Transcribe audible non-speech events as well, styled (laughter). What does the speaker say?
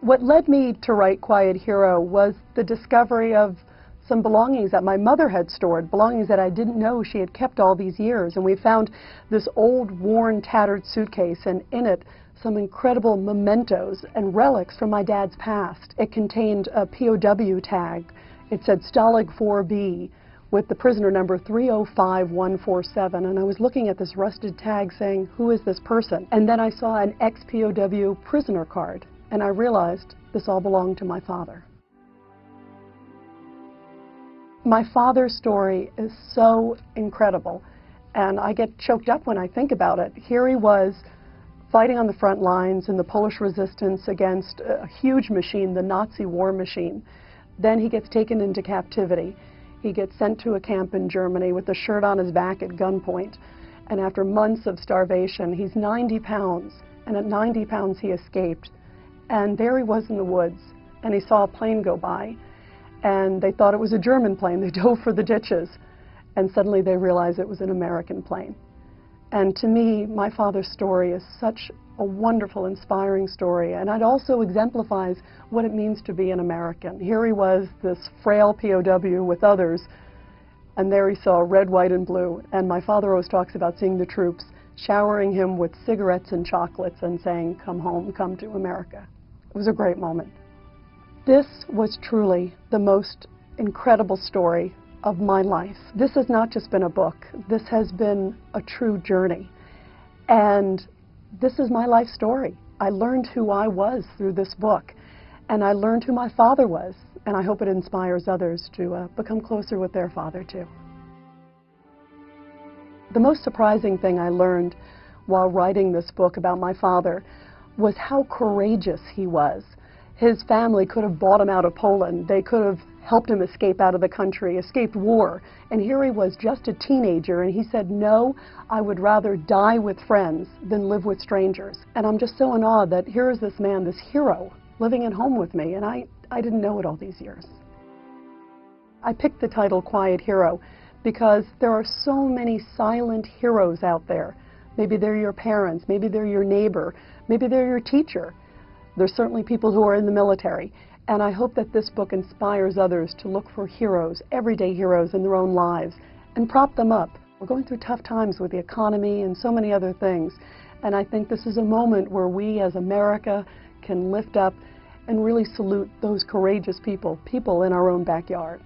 What led me to write Quiet Hero was the discovery of some belongings that my mother had stored, belongings that I didn't know she had kept all these years. And we found this old, worn, tattered suitcase, and in it, some incredible mementos and relics from my dad's past. It contained a POW tag. It said Stalag 4B with the prisoner number 305147, and I was looking at this rusted tag saying, who is this person? And then I saw an ex-POW prisoner card, and I realized this all belonged to my father. My father's story is so incredible, and I get choked up when I think about it. Here he was fighting on the front lines in the Polish resistance against a huge machine, the Nazi war machine. Then he gets taken into captivity. He gets sent to a camp in Germany with a shirt on his back at gunpoint. And after months of starvation, he's 90 pounds. And at 90 pounds, he escaped. And there he was in the woods. And he saw a plane go by and they thought it was a German plane. (laughs) They dove for the ditches, and suddenly they realized it was an American plane. And to me, my father's story is such a wonderful, inspiring story, and it also exemplifies what it means to be an American. Here he was, this frail POW with others, and there he saw red, white, and blue. And my father always talks about seeing the troops showering him with cigarettes and chocolates and saying, come home, come to America. Was a great moment. This was truly the most incredible story of my life. This has not just been a book. This has been a true journey. And this is my life story. I learned who I was through this book. And I learned who my father was. And I hope it inspires others to uh, become closer with their father, too. The most surprising thing I learned while writing this book about my father was how courageous he was his family could have bought him out of Poland. They could have helped him escape out of the country, escaped war. And here he was just a teenager, and he said, no, I would rather die with friends than live with strangers. And I'm just so in awe that here is this man, this hero, living at home with me, and I, I didn't know it all these years. I picked the title Quiet Hero because there are so many silent heroes out there. Maybe they're your parents, maybe they're your neighbor, maybe they're your teacher. There's certainly people who are in the military. And I hope that this book inspires others to look for heroes, everyday heroes in their own lives, and prop them up. We're going through tough times with the economy and so many other things. And I think this is a moment where we as America can lift up and really salute those courageous people, people in our own backyard.